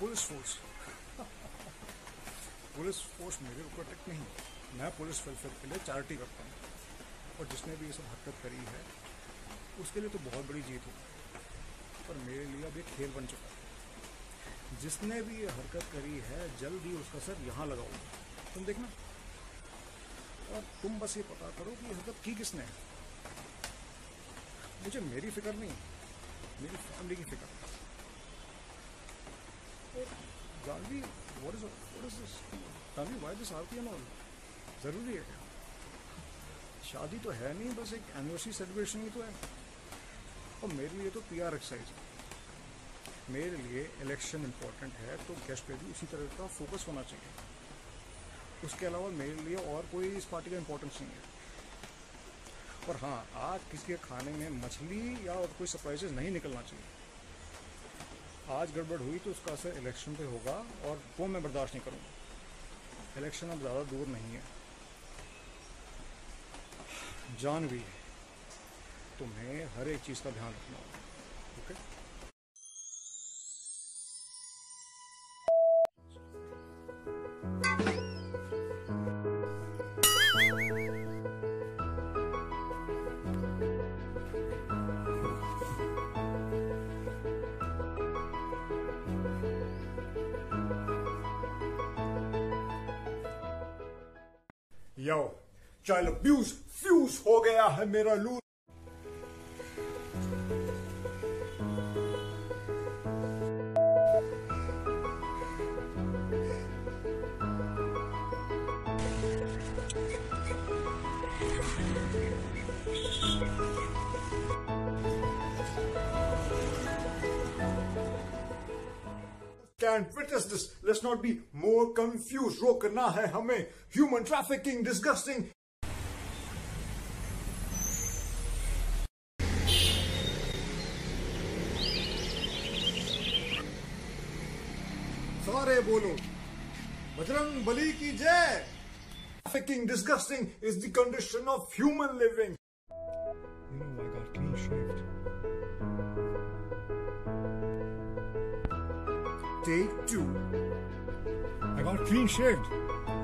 Police force. Police force मेरे को टिक नहीं मैं पुलिस वेलफेयर के लिए चैरिटी करता हूँ। और जिसने भी ये सब हरकत करी है, उसके लिए तो बहुत बड़ी जीत हो पर मेरे लिए अब ये खेल बन चुका है। जिसने भी ये हरकत करी है, जल्द ही उसका सर यहाँ लगाओ तुम देखना। और तुम बस ये पता करो कि हरकत की किसने है। मुझे मेरी फ़िक्र नहीं मेरी फैमिली की फ़िक्र Janhvi what is what is this Janhvi why this Aarti and all ज़रूरी है क्या शादी तो है नहीं बस एक एनिवर्सरी सेलिब्रेशन ही तो है और मेरे लिए तो पीआर एक्सरसाइज है मेरे लिए इलेक्शन इंपॉर्टेंट है तो गेस्ट पे भी उसी तरह का फोकस होना चाहिए उसके अलावा मेरे लिए और कोई इस पार्टी का इंपॉर्टेंस नहीं है और हाँ आज किसी के खाने में मछली या और कोई सरप्राइजेस नहीं निकलना चाहिए आज गड़बड़ हुई तो उसका असर इलेक्शन पे होगा और वो मैं बर्दाश्त नहीं करूँगा। इलेक्शन अब ज़्यादा दूर नहीं है। जान भी है। तुम्हें हर एक चीज़ का ध्यान रखना होगा okay yo child abuse fuse हो गया है मेरा लू Can't witness this. Let's not be more confused. रोकना है हमें. Human trafficking, disgusting. सारे बोलो बजरंग बली की जय Trafficking, disgusting is the condition of human living. You know, I got clean shaved. Take two. I got clean shaved.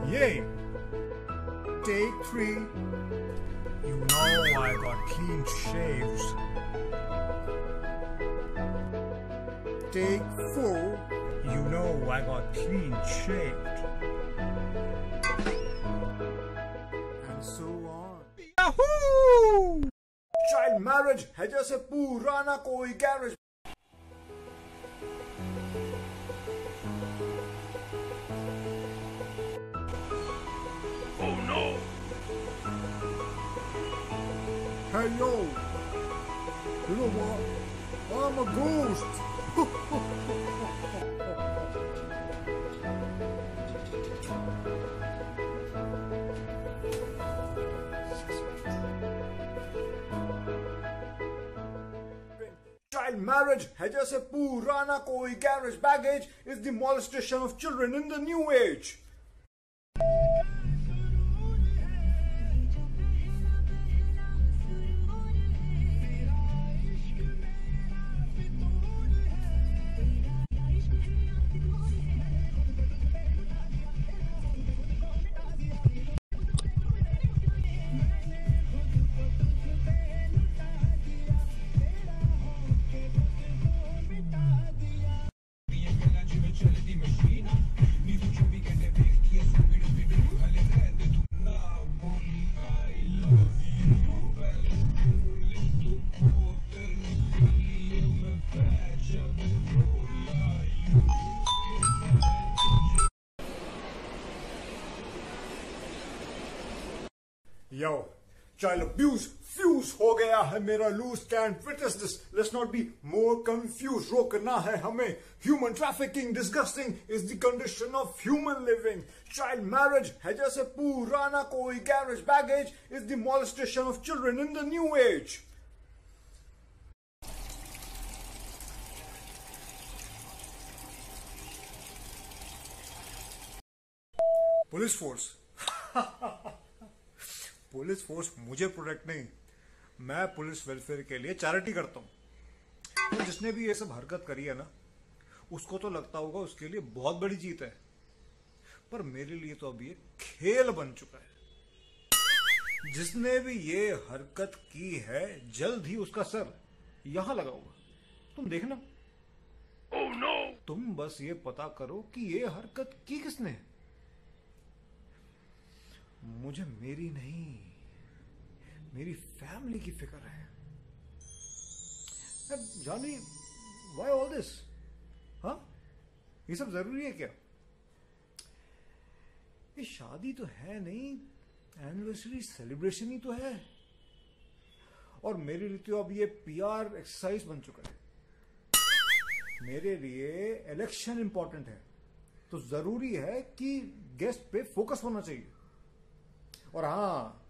Yay! Take three. You know I got clean shaves. Take four. You know I got clean shaved. And so on. Yahoo! Child marriage है जैसे पुराना कोई garage hey, yo, you know what? I'm a ghost. Child marriage, Hajasepur, Rana Koi, garish baggage is the molestation of children in the new age. Yo, child abuse fuse हो गया है मेरा lose can't witness this let's not be more confuse रोकना है हमें human trafficking disgusting is the condition of human living child marriage है जैसे पुराना कोई garage baggage is the molestation of children in the new age police force police force मुझे protect नहीं मैं पुलिस वेलफेयर के लिए चैरिटी करता हूँ। तो जिसने भी ये सब हरकत करी है ना उसको तो लगता होगा उसके लिए बहुत बड़ी जीत है। पर मेरे लिए तो अब ये खेल बन चुका है। जिसने भी ये हरकत की है जल्द ही उसका सर यहाँ लगा होगा। तुम देखना। Oh no! तुम बस ये पता करो कि ये हरकत की किसने है? मुझे मेरी नहीं, मेरी फैमिली की फ़िक्र है। जानी वाई ऑल दिस हाँ ये सब ज़रूरी है क्या? ये शादी तो है नहीं एनिवर्सरी सेलिब्रेशन ही तो है। और मेरे लिए तो अब ये पीआर एक्सरसाइज बन चुका है। मेरे लिए इलेक्शन इंपॉर्टेंट है। तो ज़रूरी है कि गेस्ट पे फोकस होना चाहिए। और हाँ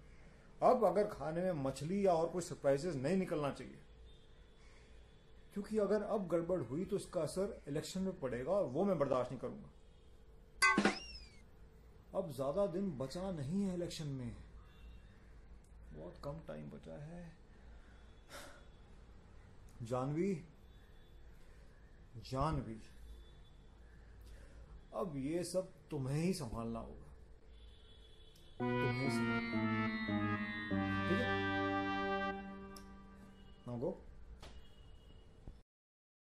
अब अगर खाने में मछली या और कोई सरप्राइजेस नहीं निकलना चाहिए, क्योंकि अगर अब गड़बड़ हुई तो इसका असर इलेक्शन में पड़ेगा और वो मैं बर्दाश्त नहीं करूँगा। अब ज़्यादा दिन बचा नहीं है इलेक्शन में। बहुत कम टाइम बचा है। जानवी जानवी, अब ये सब तुम्हें ही संभालना होगा। 都没有什么。老公。